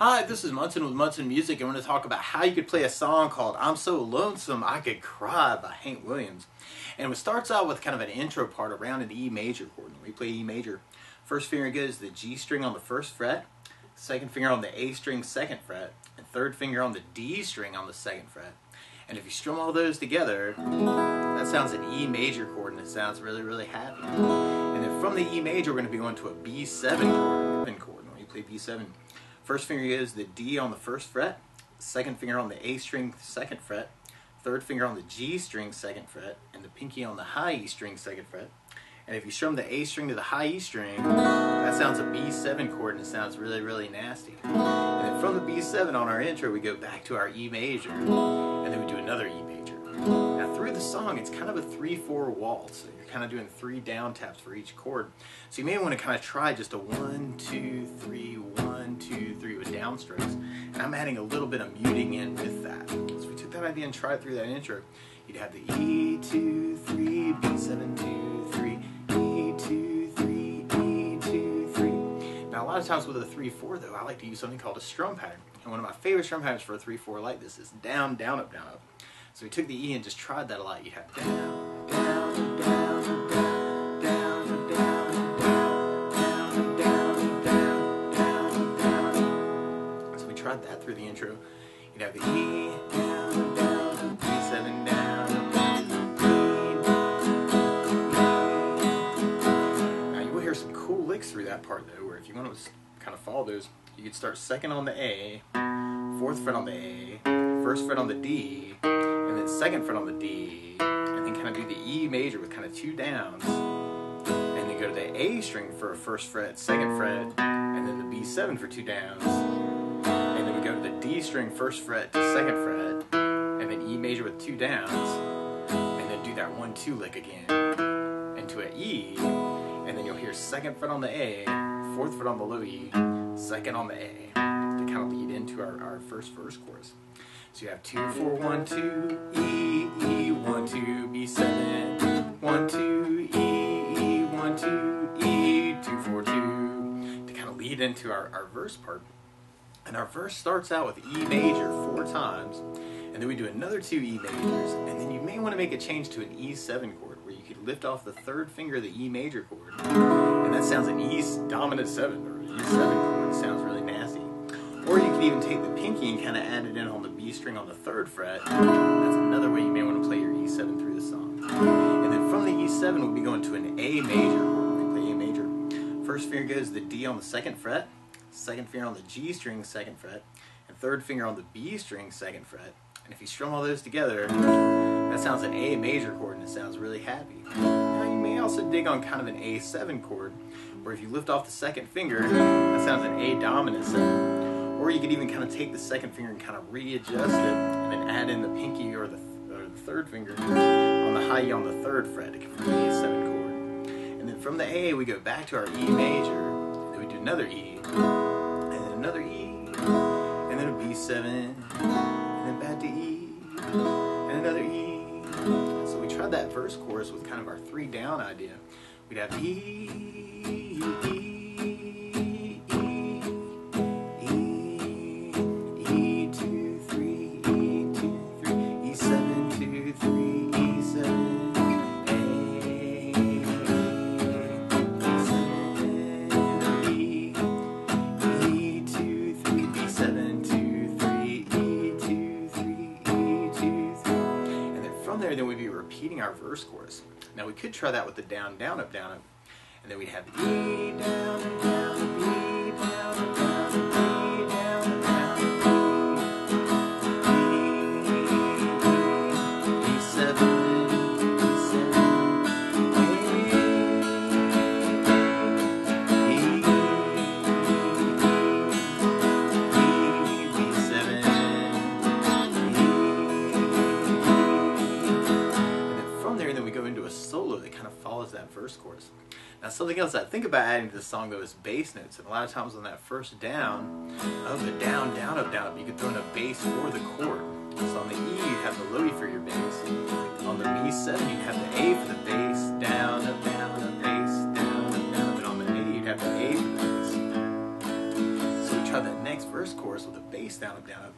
Hi, this is Munson with Munson Music, and we're going to talk about how you could play a song called I'm So Lonesome I Could Cry by Hank Williams. And it starts out with kind of an intro part around an E major chord. When we play E major, first finger goes the G string on the first fret, second finger on the A string second fret, and third finger on the D string on the second fret. And if you strum all those together, that sounds an E major chord and it sounds really, really happy. And then from the E major, we're going to be going to a B7 chord. When you play B7, First finger is the D on the first fret, second finger on the A string second fret, third finger on the G string second fret, and the pinky on the high E string second fret. And if you strum the A string to the high E string, that sounds a B7 chord and it sounds really, really nasty. And then from the B7 on our intro, we go back to our E major, and then we do another E major. Now through the song, it's kind of a 3-4 waltz. So you're kind of doing three down taps for each chord. So you may want to kind of try just a one, two, three, down strokes. And I'm adding a little bit of muting in with that. So we took that idea and tried through that intro. You'd have the E, two, three, B7, two, three, E, two, three, E, two, three. Now a lot of times with a 3-4 though, I like to use something called a strum pattern. And one of my favorite strum patterns for a 3-4 like this is down, down, up, down, up. So we took the E and just tried that a lot. You have down, tried that through the intro. You'd have the E down, down, B7 down, Now you will hear some cool licks through that part though, where if you want to kind of follow those, you could start second on the A, fourth fret on the A, first fret on the D, and then second fret on the D, and then kind of do the E major with kind of two downs, and then go to the A string for a first fret, second fret, and then the B7 for two downs, D string first fret to second fret, and then E major with two downs, and then do that one two lick again into an E, and then you'll hear second fret on the A, fourth fret on the low E, second on the A to kind of lead into our, our first verse chorus. So you have two, four, one, two, E, E, one, two, B seven, one, two, E, E, one, two, E, two, four, two, to kind of lead into our, our verse part. And our verse starts out with E major four times, and then we do another two E majors, and then you may want to make a change to an E7 chord, where you could lift off the third finger of the E major chord, and that sounds an E dominant 7, or E7 chord, sounds really nasty. Or you could even take the pinky and kind of add it in on the B string on the third fret. That's another way you may want to play your E7 through the song. And then from the E7, we'll be going to an A major we play A major, first finger goes the D on the second fret, second finger on the G string, second fret, and third finger on the B string, second fret. And if you strum all those together, that sounds an A major chord and it sounds really happy. Now you may also dig on kind of an A7 chord, where if you lift off the second finger, that sounds an A dominant 7. Or you could even kind of take the second finger and kind of readjust it, and then add in the pinky or the, or the third finger on the high E on the third fret give an A7 chord. And then from the A, we go back to our E major, do another E, and then another E, and then a B7, and then back to E, and another E. So we tried that verse chorus with kind of our three down idea. We'd have E, E, there, repeating our verse chorus. Now we could try that with the down, down, up, down, up, and then we'd have E down, down, E down, Now something else I think about adding to the song though is bass notes. And a lot of times on that first down, of the down, down, up, down, up, you could throw in a bass for the chord. So on the E you have the low E for your bass. On the B7 you have the A for the bass, down, up, down, up, bass, down, up, down. And on the A you'd have the A for the bass. So we try that next verse chorus with the bass down, up, down, up.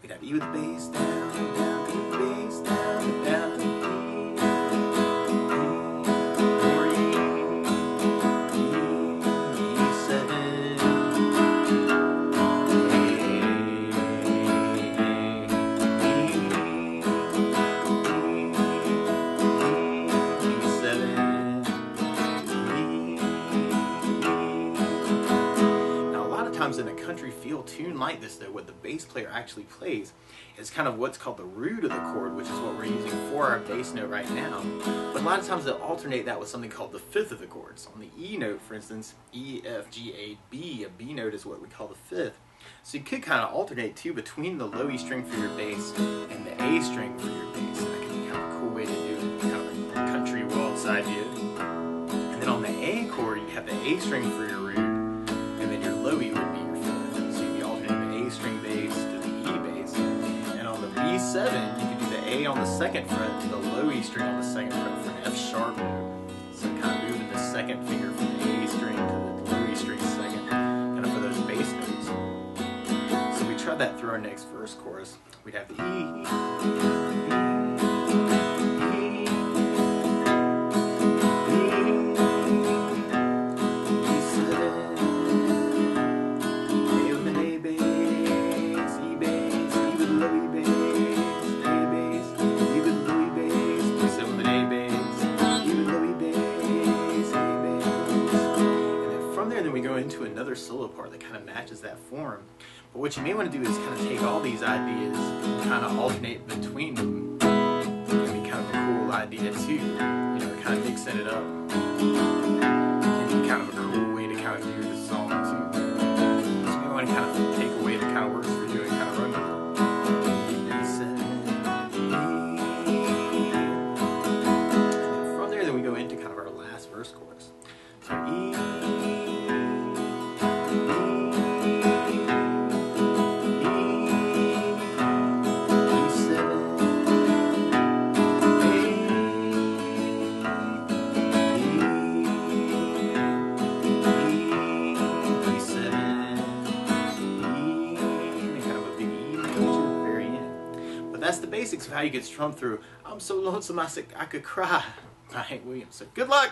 We'd have E with the bass down, down, bass down, down, country feel tune like this, though, what the bass player actually plays is kind of what's called the root of the chord, which is what we're using for our bass note right now. But a lot of times they'll alternate that with something called the fifth of the chords. On the E note, for instance, E, F, G, A, B, a B note is what we call the fifth. So you could kind of alternate too between the low E string for your bass and the A string for your bass. That can be kind of a cool way to do it, kind of a country wild side view. And then on the A chord, you have the A string for your root, B7, you could do the A on the second fret to the low E string on the second fret for F sharp. So kind of moving the second finger from the A string to the low E string second, kind of for those bass notes. So we tried that through our next verse chorus. We'd have the E. form. But what you may want to do is kind of take all these ideas and kind of alternate between them. It can be kind of a cool idea too. You know, kind of mixing it up. That's the basics of how you get strummed through. I'm so lonesome I, said I could cry. by Hank Williams. So good luck.